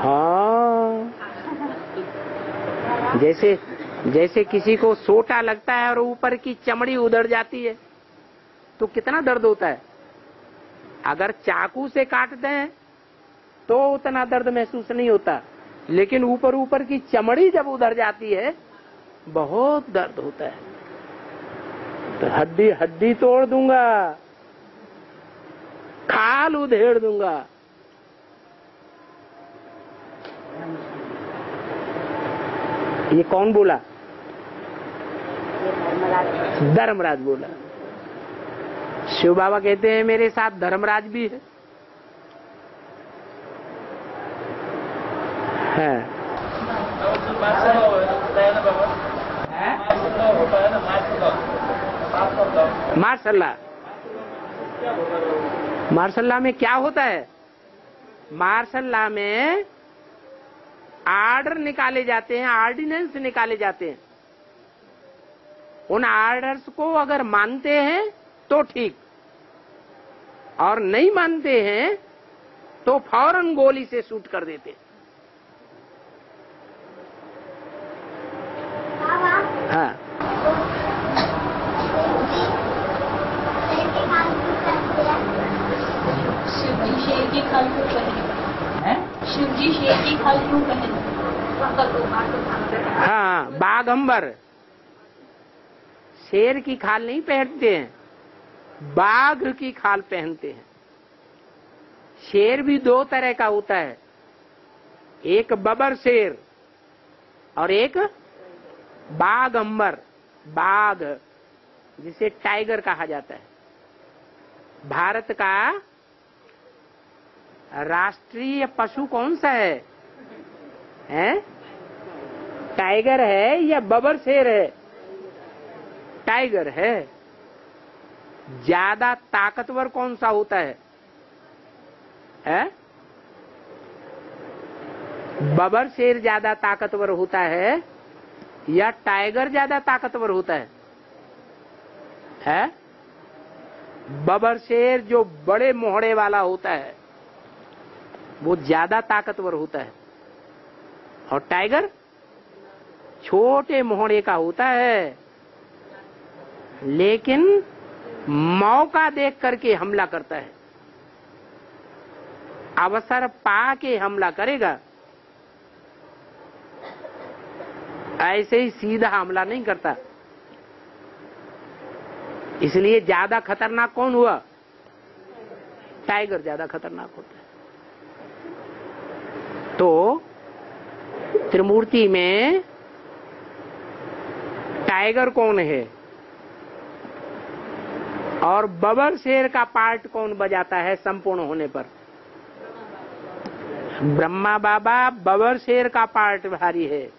[SPEAKER 1] हाँ। जैसे जैसे किसी को सोटा लगता है और ऊपर की चमड़ी उधड़ जाती है। तो कितना दर्द होता है? अगर चाकू से काटते हैं तो उतना दर्द महसूस नहीं होता। लेकिन ऊपर ऊपर की चमड़ी जब उधर जाती है, बहुत दर्द होता है। तो हड्डी हड्डी तोड़ दूँगा, खाल उधेड़ दूँगा। ये कौन बोला?
[SPEAKER 4] धर्मराज
[SPEAKER 1] बोला। शिव बाबा कहते हैं, मेरे साथ धर्मराज भी है। है।
[SPEAKER 3] मार्शल लॉ होता है ना बाबा मार्शल लॉ होता है ना martial law martial law
[SPEAKER 1] martial law
[SPEAKER 3] क्या होता है
[SPEAKER 1] मार्शल लॉ में क्या होता है? मार्शल लॉ में आर्डर निकाले जाते हैं ऑर्डिनेंस निकाले जाते हैं। उन आर्डर्स को अगर मानते हैं तो ठीक। और नहीं मानते हैं तो फ़ौरन गोली से शूट कर देते हैं। हाँ।
[SPEAKER 6] शिव जी शेर की खल क्यों पहने? शिव जी शेर की खल क्यों पहने?
[SPEAKER 1] हाँ बाघंबर शेर की खाल नहीं पहनते हैं। बाघ की खाल पहनते हैं। शेर भी दो तरह का होता है। एक बबर शेर और एक बाघ अंबर। बाघ, जिसे टाइगर कहा जाता है। भारत का राष्ट्रीय पशु कौन सा है? हैं? टाइगर है या बबर शेर है? टाइगर है। ज़्यादा ताकतवर कौन सा होता है? है? बबर शेर ज़्यादा ताकतवर होता है या टाइगर ज़्यादा ताकतवर होता है? है? बबर शेर जो बड़े मोहड़े वाला होता है, वो ज़्यादा ताकतवर होता है। और टाइगर छोटे मोहड़े का होता है, लेकिन मौका देख करके हमला करता है। अवसर पा के हमला करेगा। ऐसे ही सीधा हमला नहीं करता। इसलिए ज़्यादा खतरनाक कौन हुआ? टाइगर ज़्यादा खतरनाक होता है। तो त्रिमूर्ति में टाइगर कौन है? और बबर शेर का पार्ट कौन बजाता है संपूर्ण होने पर? ब्रह्मा बाबा, बबर शेर का पार्ट भारी है।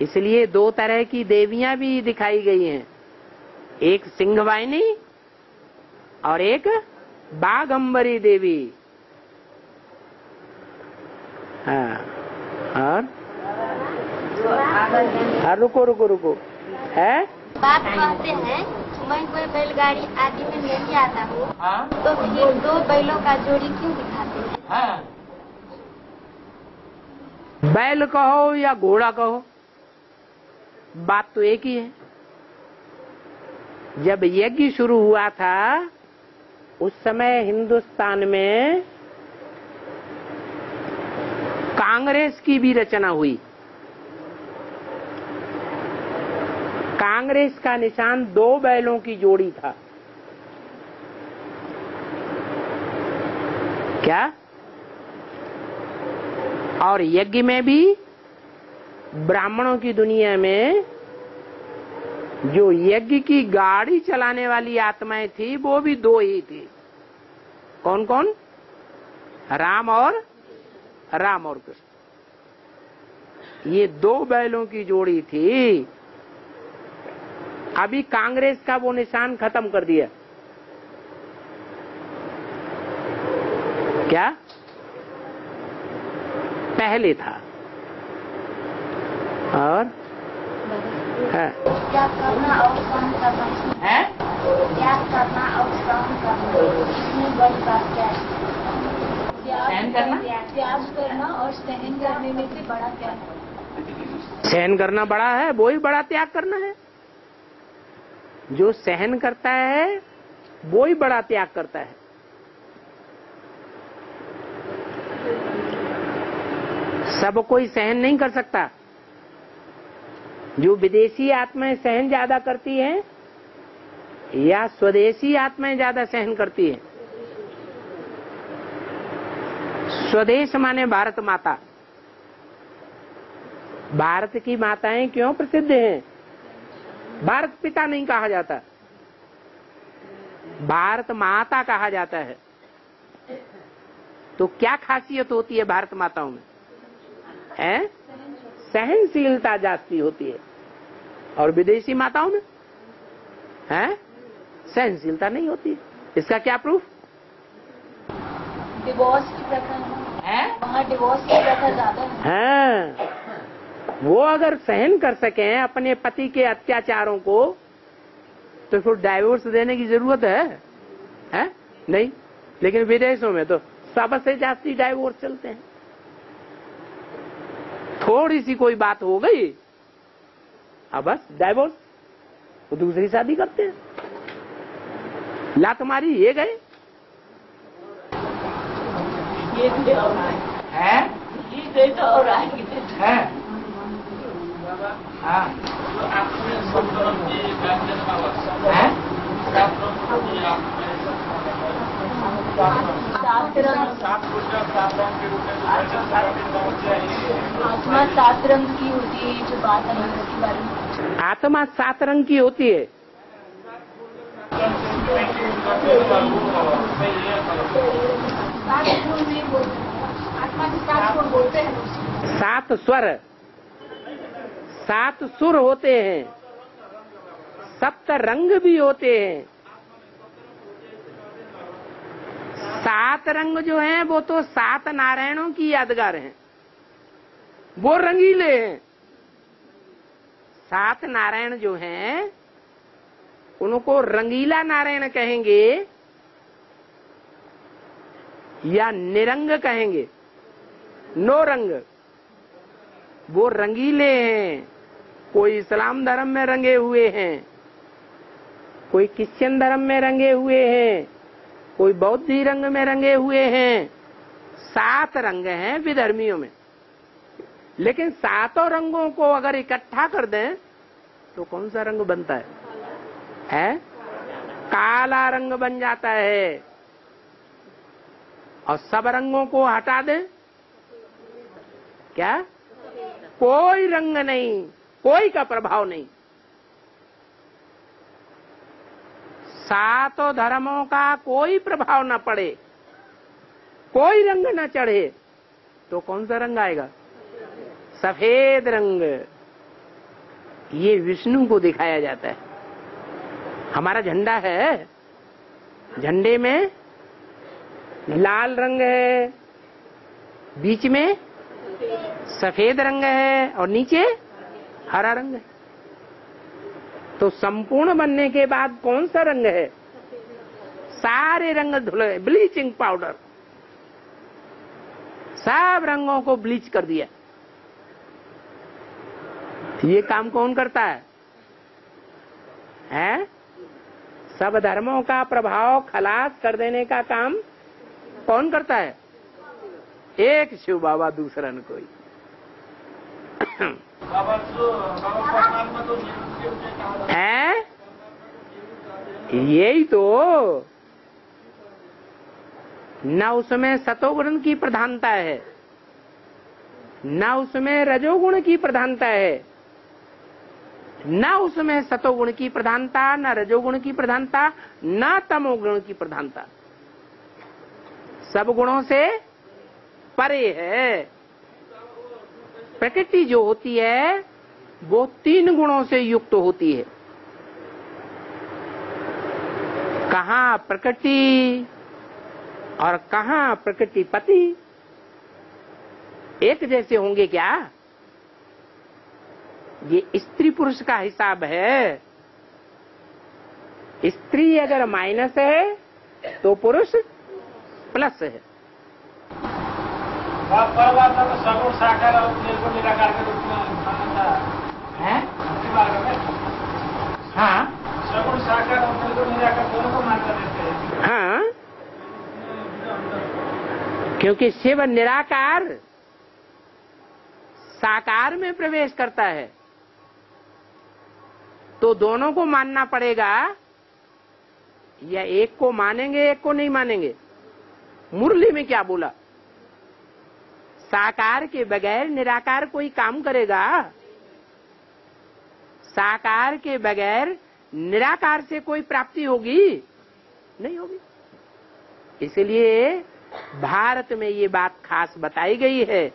[SPEAKER 1] इसलिए दो तरह की देवियाँ भी दिखाई गई हैं। एक सिंहवाहिनी और एक बाघंबरी देवी। हाँ और? हाँ रुको रुको रुको। है?
[SPEAKER 5] बात कहते हैं मैं कोई बैलगाड़ी आदि में नहीं आता हूँ।
[SPEAKER 2] हाँ?
[SPEAKER 5] तो फिर दो बैलों का जोड़ी क्यों दिखाते हैं?
[SPEAKER 2] हाँ।
[SPEAKER 1] बैल कहो या घोड़ा कहो बात तो एक ही है। जब यज्ञ शुरू हुआ था उस समय हिंदुस्तान में कांग्रेस की भी रचना हुई। कांग्रेस का निशान दो बैलों की जोड़ी था। क्या? और यज्ञ में भी ब्राह्मणों की दुनिया में जो यज्ञ की गाड़ी चलाने वाली आत्माएँ थी, वो भी दो ही थी। कौन कौन राम और राम और कृष्ण। ये दो बैलों की जोड़ी थी। अभी कांग्रेस का वो निशान खत्म कर दिया। क्या? पहले था। और? है।
[SPEAKER 5] त्याग करना और सहन करना।
[SPEAKER 1] है?
[SPEAKER 5] त्याग करना और सहन करना। इसमें बड़ी बात क्या है?
[SPEAKER 1] सहन करना?
[SPEAKER 5] त्याग करना और सहन करने में से बड़ा क्या है
[SPEAKER 1] सहन करना बड़ा है वो ही बड़ा त्याग करना है। जो सहन करता है, वो ही बड़ा त्याग करता है। सब कोई सहन नहीं कर सकता। जो विदेशी आत्माएँ सहन ज़्यादा करती हैं, या स्वदेशी आत्माएँ ज़्यादा सहन करती हैं। स्वदेश माने भारत माता। भारत की माताएँ क्यों प्रसिद्ध हैं? भारत पिता नहीं कहा जाता। भारत माता कहा जाता है। तो क्या खासियत होती है भारत माताओं में? है? सहनशीलता जास्ती होती है। और विदेशी माताओं में? है? सहनशीलता नहीं होती। इसका क्या प्रूफ
[SPEAKER 5] डिवोर्स की प्रथा
[SPEAKER 1] है।
[SPEAKER 5] वहाँ डिवोर्स की प्रथा ज़्यादा है।
[SPEAKER 1] हाँ। वो अगर सहन कर सके अपने पति के अत्याचारों को तो फिर डाइवोर्स देने की ज़रूरत है? हैं? नहीं। लेकिन विदेशों में तो सबसे जास्ती डाइवोर्स चलते हैं। थोड़ी सी कोई बात हो गई अब बस डाइवोर्स वो दूसरी शादी करते हैं। लात मारी ये गए?
[SPEAKER 6] ये भी और
[SPEAKER 1] है?
[SPEAKER 6] ये तो और आएँगे।
[SPEAKER 1] है?
[SPEAKER 5] आत्मा सात रंग की होती है। जो बात है उसके बारे में
[SPEAKER 1] आत्मा सात रंग की होती है।
[SPEAKER 5] सात
[SPEAKER 1] स्वर। सात सुर होते हैं, सप्त रंग भी होते हैं। सात रंग जो हैं, वो तो सात नारायणों की यादगार हैं। वो रंगीले हैं। सात नारायण जो हैं, उनको रंगीला नारायण कहेंगे या निरंग कहेंगे। नो रंग। वो रंगीले हैं। कोई इस्लाम धर्म में रंगे हुए हैं, कोई क्रिश्चियन धर्म में रंगे हुए हैं, कोई बौद्धि रंग में रंगे हुए हैं, सात रंग हैं विधर्मियों में। लेकिन सातों रंगों को अगर इकट्ठा कर दें तो कौन सा रंग बनता है? है? काला रंग बन जाता है। और सब रंगों को हटा दें? क्या? कोई रंग नहीं। कोई का प्रभाव नहीं। सातों धर्मों का कोई प्रभाव न पड़े, कोई रंग न चढ़े तो कौन सा रंग आएगा? सफ़ेद रंग। ये विष्णु को दिखाया जाता है। हमारा झंडा है, झंडे में लाल रंग है, बीच में सफ़ेद रंग है और नीचे हरा रंग है। तो संपूर्ण बनने के बाद कौन सा रंग है? सारे रंग धुले ब्लीचिंग पाउडर। सब रंगों को ब्लीच कर दिया। ये काम कौन करता है? हैं? सब धर्मों का प्रभाव खलास कर देने का काम कौन करता है? एक शिव बाबा, दूसरा न कोई। है? यही तो। न उसमें सतोगुण की प्रधानता है, न उसमें रजोगुण की प्रधानता है, न उसमें सतोगुण की प्रधानता, न रजोगुण की प्रधानता, न तमोगुण की प्रधानता। सब गुणों से परे है। प्रकृति जो होती है, वो तीन गुणों से युक्त होती है। कहा प्रकृति और कहा प्रकृति पति? एक जैसे होंगे क्या? ये स्त्री पुरुष का हिसाब है। स्त्री अगर माइनस है तो पुरुष प्लस है।
[SPEAKER 3] बाप परमात्मा सगुण साकार और निर्गुण निराकार के रूप में माना मार्ग में?
[SPEAKER 1] हाँ।
[SPEAKER 3] सगुण साकार और निर्गुण निराकार दोनों को देते हैं।
[SPEAKER 1] हाँ। क्योंकि शिव निराकार साकार में प्रवेश करता है। तो दोनों को मानना पड़ेगा या एक को मानेंगे एक को नहीं मानेंगे। मुरली में क्या बोला? साकार के बगैर निराकार कोई काम करेगा? साकार के बगैर निराकार से कोई प्राप्ति होगी? नहीं होगी। इसलिए भारत में ये बात खास बताई गई है।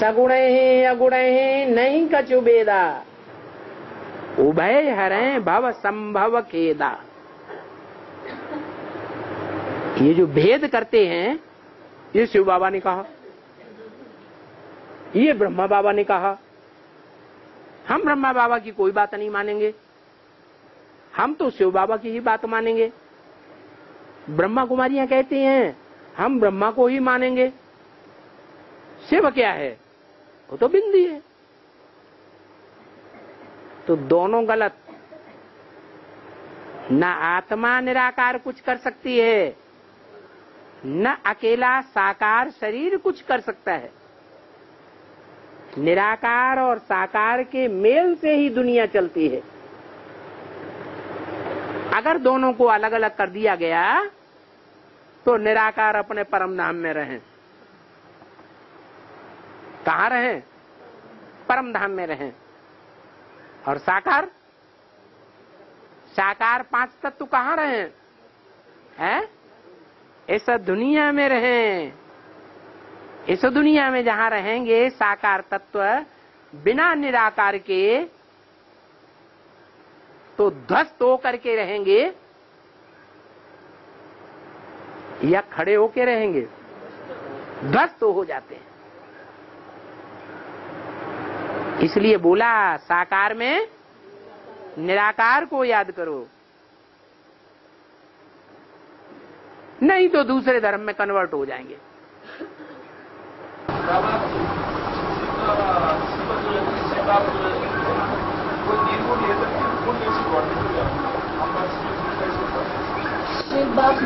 [SPEAKER 1] सगुण ही अगुण ही नहीं कछु बेदा। उभय हरे भव संभव खेदा। ये जो भेद करते हैं, ये शिव बाबा ने कहा। ये ब्रह्मा बाबा ने कहा। हम ब्रह्मा बाबा की कोई बात नहीं मानेंगे। हम तो शिव बाबा की ही बात मानेंगे। ब्रह्मा कुमारियाँ कहती हैं, हम ब्रह्मा को ही मानेंगे। शिव क्या है? वो तो बिंदी है। तो दोनों गलत। न आत्मा निराकार कुछ कर सकती है, न अकेला साकार शरीर कुछ कर सकता है। निराकार और साकार के मेल से ही दुनिया चलती है। अगर दोनों को अलग अलग कर दिया गया तो निराकार अपने परम धाम में रहें। कहा रहें? परम धाम में रहें। और साकार? साकार पाँच तत्व कहाँ रहें? हैं? इस दुनिया में रहें। इस दुनिया में जहाँ रहेंगे साकार तत्व बिना निराकार के तो ध्वस्त होकर के रहेंगे या खड़े होके रहेंगे। ध्वस्त हो जाते हैं। इसलिए बोला, साकार में निराकार को याद करो। नहीं तो दूसरे धर्म में कन्वर्ट हो जाएँगे।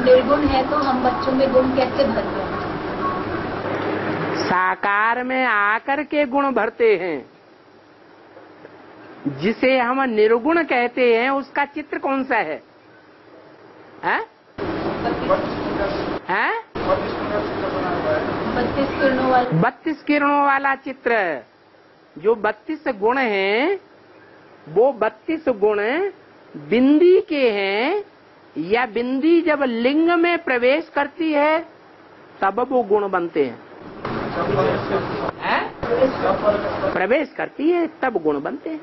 [SPEAKER 3] निर्गुण है तो हम
[SPEAKER 5] बच्चों में गुण कैसे भर गए
[SPEAKER 1] साकार में आकर के गुण भरते हैं जिसे हम निर्गुण कहते हैं, उसका चित्र कौन सा है हैं? हैं?
[SPEAKER 5] बत्तीस किरणों वाले।
[SPEAKER 1] बत्तीस किरणों वाला चित्र। जो बत्तीस गुण हैं वो बत्तीस गुण बिंदी के हैं या बिंदी जब लिंग में प्रवेश करती है तब वो गुण बनते हैं। हैं? प्रवेश करती है तब गुण बनते हैं।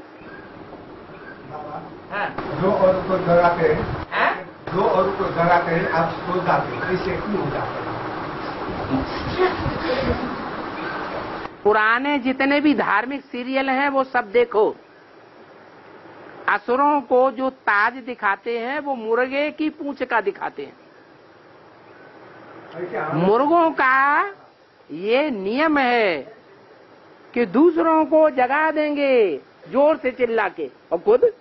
[SPEAKER 1] हाँ,
[SPEAKER 7] दो और को जगाते हैं
[SPEAKER 1] हैं?
[SPEAKER 7] दो और को जगाते हैं आप सो जाते हैं इससे क्यों हो जाते हैं।
[SPEAKER 1] पुराने जितने भी धार्मिक सीरियल हैं, वो सब देखो। असुरों को जो ताज दिखाते हैं, वो मुर्गे की पूंछ का दिखाते हैं। मुर्गों का ये नियम है कि दूसरों को जगा देंगे, ज़ोर से चिल्ला के और खुद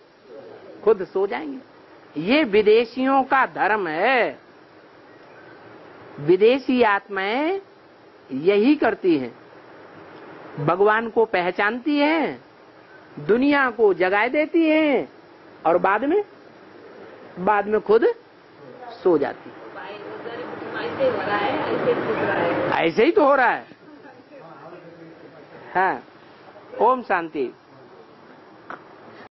[SPEAKER 1] खुद सो जाएँगे। ये विदेशियों का धर्म है। विदेशी आत्माएँ यही करती हैं। भगवान को पहचानती हैं, दुनिया को जगाए देती हैं और बाद में बाद में खुद सो जाती। ऐसे है तो हो रहा है। हाँ ओम शांति।